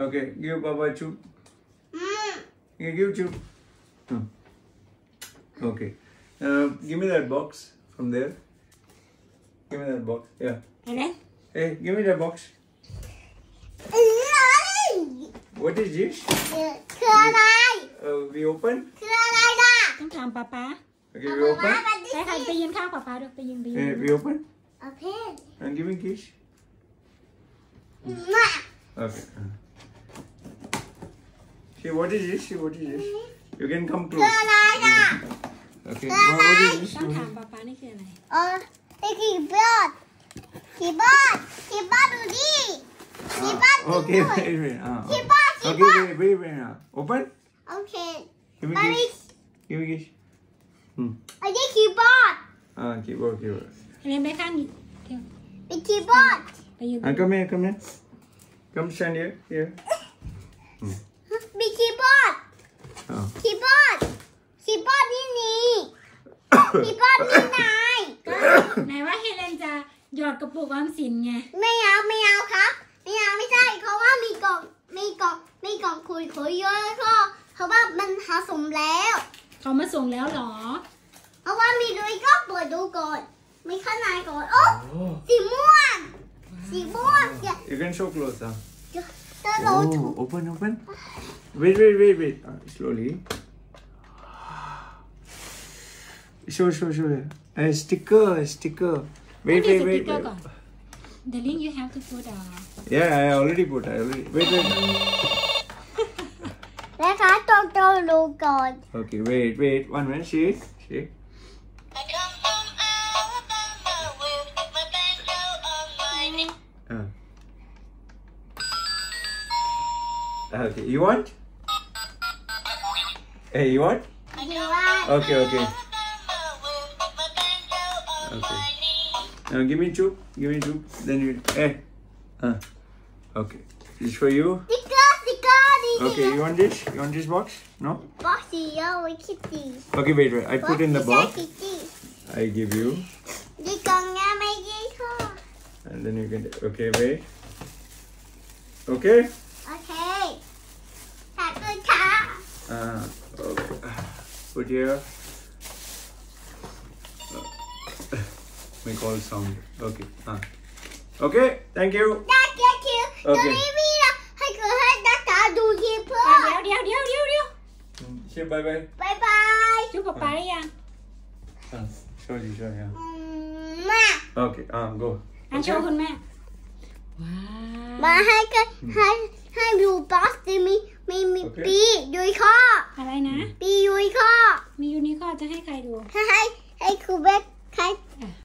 Okay, give Papa chup. อืม Here, give chup. Hmm. Okay. Uh, give me that box from there. Give me that box. Yeah. เห็นไหม Hey, give me that box. เอ้ย What is this? คืออะไร Uh, we open? คืออะไรล่ะ ต้องถามป๊าป๊า Okay, we มา open? มาดิ ไปค่ะไปยืนข้างป๊าป๊าด้วยไปยืนไปยืน Hey, we open? โอเค And give me kiss. มา Okay. See what is this? See what is this? You can come close. Okay. What, what is this? Oh, keyboard. Keyboard. Keyboard only. Keyboard. Okay. Wait, wait. Uh. Okay. Wait, wait, wait. Ah, ah, open. Okay. Give me kiss. Give me kiss. Hmm. I get keyboard. Ah, keyboard, keyboard. The keyboard. Ah, come here, come here. Come stand here, here. มีคีย์บอร์ด Oh. คีย์บอร์ดคีย์บอร์ดนี่นี่คีย์บอร์ดนี่นายก็ไหนว่าเฮเลนจะหยอดกระปุกออมสินไง ไม่เอาไม่เอาครับ ไม่เอาไม่ใช่เพราะว่ามีกล่องมีกล่องมีกล่องคุยคุยเยอะแล้วก็เพราะว่ามันผสมแล้วเขามาส่งแล้วเหรอ เพราะว่ามีด้วยก็เปิดดูก่อนมีข้างในก่อนโอ้ Oh. สีม่วงสีม่วงอย่า You can show close, Oh, open, open. Wait, wait, wait, wait. Uh, slowly. Show, show, show. A sticker, sticker. Wait, wait, wait. wait. The link you have to put. Uh... Yeah, I already put. I already. Wait, wait. Let's talk to Okay, wait, wait. One minute. Shake, shake. Okay, you want? Hey, you want? Okay, okay. Okay. Now give me two. Give me two. Then you. Hey. uh, Okay. This for you. Okay, you want this? You want this box? No? Boxy, yo, we keep these. Okay, wait, wait. I put in the box. I give you. And then you can. Okay, wait. Okay. Uh, okay. Put here. Make all sound. Okay. Uh. Okay, thank you. ได้เกียรติเดี๋ยว โอเค นี้มีนะให้คือให้นักตาดูทีเพื่อ อ่ะเดี๋ยวเดี๋ยวเดี๋ยวเดี๋ยวเดี๋ยว Mm, Say bye bye. บายบาย จุ๊บป๊าป๊าได้ยัง Uh, show you, show you. อืมมา Okay, um, go. อันโชว์คุณแม่ ว้าว มาให้กันให้ให้ดูบอสที่มี มีมีโอเคปียุยข้ออะไรนะ ปียุยข้อมียูนิคอร์นจะให้ใครดู ให้ให้ให้ครูเบคใคร